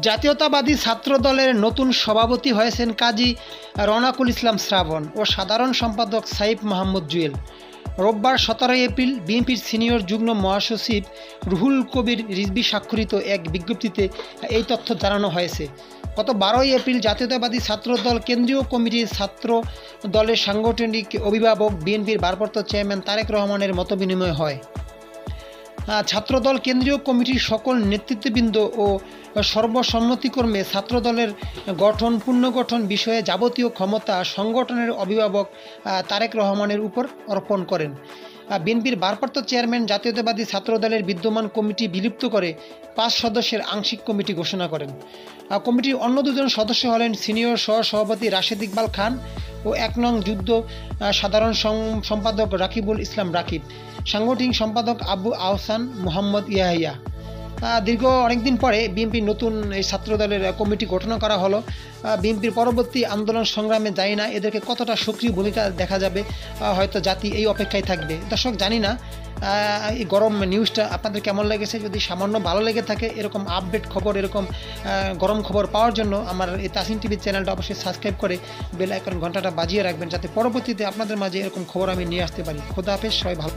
জাতীয়তাবাদী ছাত্র দলের নতুন সভাপতি হয়েছেন কাজী রনাকুল ইসলাম শ্রাবণ ও সাধারণ সম্পাদক সাইফ মাহমুদ জুয়েল। রোববার সতেরোই এপ্রিল বিএনপির সিনিয়র যুগ্ম মহাসচিব রুহুল কবির রিজবি স্বাক্ষরিত এক বিজ্ঞপ্তিতে এই তথ্য জানানো হয়েছে। গত বারোই এপ্রিল জাতীয়তাবাদী ছাত্র দল কেন্দ্রীয় কমিটির ছাত্র দলের সাংগঠনিক অভিভাবক বিএনপির ভারপ্রাপ্ত চেয়ারম্যান তারেক রহমানের মতবিনিময় হয়। ছাত্রদল, কেন্দ্রীয় কমিটির সকল নেতৃত্ববৃন্দ ও সর্বসম্মতিক্রমে ছাত্রদলের গঠন, পুনর্গঠন বিষয়ে যাবতীয় ক্ষমতা সংগঠনের অভিভাবক তারেক রহমানের উপর অর্পণ করেন। বিএনপির ভারপ্রাপ্ত চেয়ারম্যান, জাতীয়তাবাদী ছাত্রদলের বিদ্যমান কমিটি বিলুপ্ত করে পাঁচ সদস্যের আংশিক কমিটি ঘোষণা করেন। কমিটির অন্য দুজন সদস্য হলেন সিনিয়র সহ সভাপতি রাশেদ ইকবাল খান ও এক নং যুদ্ধ সাধারণ সম- সম্পাদক রাকিবুল ইসলাম রাকিব। সাংগঠনিক সম্পাদক আবু আহসান মোহাম্মদ ইয়াহিয়া। দীর্ঘ অনেকদিন পরে বিএনপির নতুন এই ছাত্রদলের কমিটি গঠন করা হলো। বিএনপির পরবর্তী আন্দোলন সংগ্রামে জানি না। এদেরকে কতটা সক্রিয় ভূমিকা দেখা যাবে হয়তো জাতি এই অপেক্ষায় থাকবে। দর্শক, জানি না এই গরম নিউজটা আপনাদের কেমন লেগেছে? যদি সামান্য ভালো লেগে থাকে, এরকম আপডেট খবর, এরকম গরম খবর পাওয়ার জন্য আমার এই তাসিন টিভির চ্যানেলটা অবশ্যই সাবস্ক্রাইব করে বেল আইকন ঘন্টাটা বাজিয়ে রাখবেন, যাতে পরবর্তীতে আপনাদের মাঝে এরকম খবর আমি নিয়ে আসতে পারি। খোদা হাফেজ, সবাই ভালো